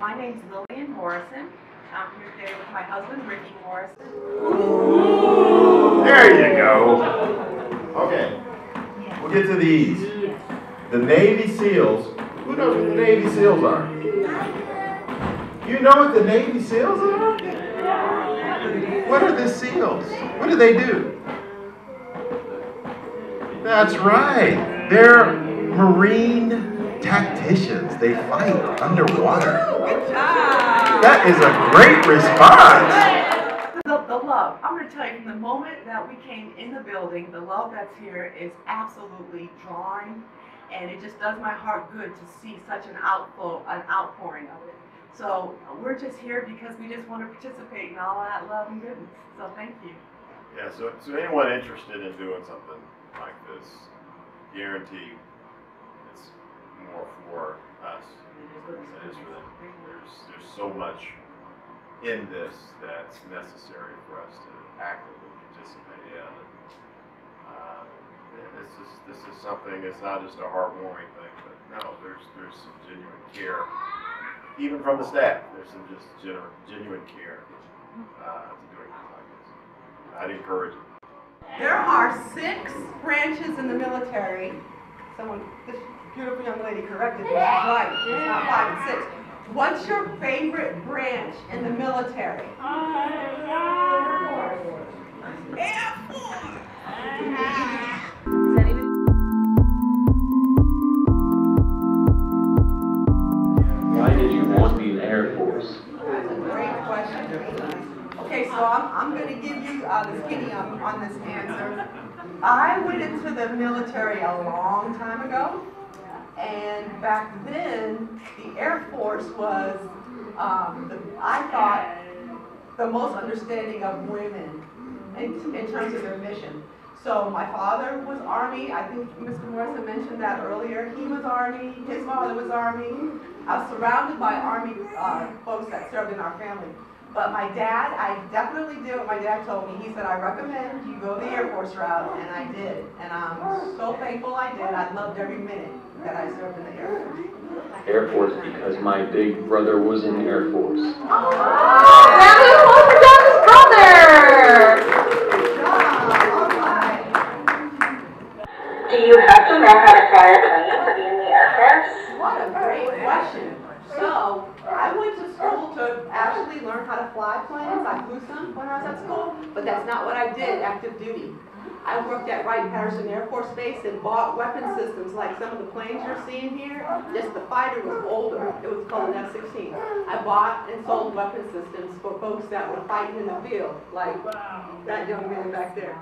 My name's Lillian Morrison. I'm here today with my husband, Ricky Morrison. There you go. Okay, we'll get to these. The Navy SEALs. Who knows what the Navy SEALs are? You know what the Navy SEALs are? What are the SEALs? What do they do? That's right. They're Marine tacticians. They fight underwater. That is a great response. The, the love. I'm going to tell you from the moment that we came in the building, the love that's here is absolutely drawing, and it just does my heart good to see such an outflow, an outpouring of it. So we're just here because we just want to participate in all that love and goodness. So thank you. Yeah, so, so anyone interested in doing something like this, guarantee it's more for us than it is for them. There's, there's so much in this that's necessary for us to actively participate in. Uh, this is, this is something, it's not just a heartwarming thing, but no, there's, there's some genuine care, even from the staff, there's some just genuine, genuine care, uh, to doing things like this. I'd encourage it. There are six branches in the military. Someone, this beautiful young lady corrected me. Right. It's not five and six. What's your favorite branch in the military? Air Force. Air Force. Why did you want to be the Air Force? That's a great question. Okay, so I'm, I'm gonna give you, uh, the skinny on, on this answer. I went into the military a long time ago, and back then, the Air Force was, um, the, I thought, the most understanding of women in, in terms of their mission. So my father was Army, I think Mr. Morrison mentioned that earlier, he was Army, his father was Army. I was surrounded by Army, uh, folks that served in our family. But my dad, I definitely did what my dad told me. He said, I recommend you go the Air Force route, and I did. And I'm so thankful I did. I loved every minute that I served in the Air Force. Air Force because my big brother was in the Air Force. Round of applause for John's brother! Do you have to know how to fly a plane to be in the Air Force? What a great question. So, I went to school to actually learn how to fly planes. I flew some when I was at school, but that's not what I did active duty. I worked at Wright-Patterson Air Force Base and bought weapon systems like some of the planes you're seeing here. Just the fighter was older. It was called an F-16. I bought and sold weapon systems for folks that were fighting in the field, like that young man back there.